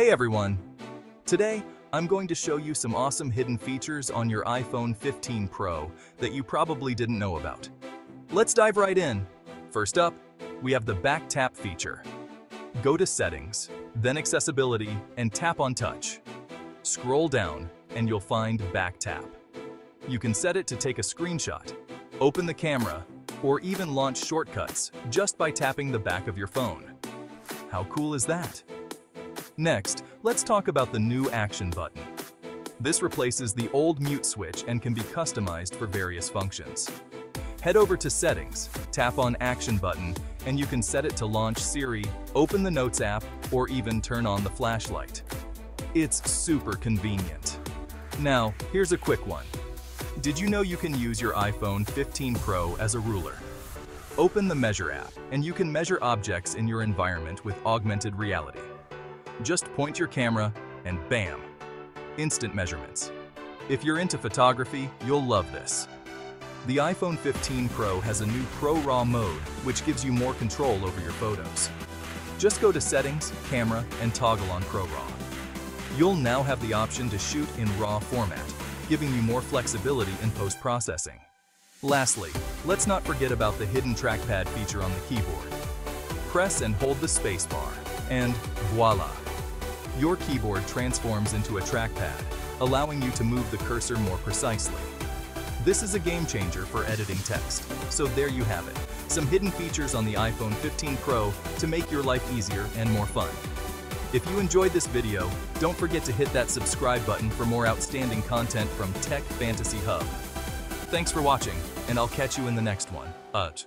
Hey everyone! Today, I'm going to show you some awesome hidden features on your iPhone 15 Pro that you probably didn't know about. Let's dive right in. First up, we have the Back Tap feature. Go to Settings, then Accessibility, and tap on Touch. Scroll down, and you'll find Back Tap. You can set it to take a screenshot, open the camera, or even launch shortcuts just by tapping the back of your phone. How cool is that? Next, let's talk about the new Action button. This replaces the old mute switch and can be customized for various functions. Head over to Settings, tap on Action button, and you can set it to launch Siri, open the Notes app, or even turn on the flashlight. It's super convenient. Now, here's a quick one. Did you know you can use your iPhone 15 Pro as a ruler? Open the Measure app, and you can measure objects in your environment with augmented reality. Just point your camera and bam, instant measurements. If you're into photography, you'll love this. The iPhone 15 Pro has a new Pro RAW mode, which gives you more control over your photos. Just go to Settings, Camera, and toggle on Pro RAW. You'll now have the option to shoot in RAW format, giving you more flexibility in post-processing. Lastly, let's not forget about the hidden trackpad feature on the keyboard. Press and hold the spacebar, and voila! Your keyboard transforms into a trackpad, allowing you to move the cursor more precisely. This is a game changer for editing text. So there you have it, some hidden features on the iPhone 15 Pro to make your life easier and more fun. If you enjoyed this video, don't forget to hit that subscribe button for more outstanding content from Tech Fantasy Hub. Thanks for watching, and I'll catch you in the next one. Ut.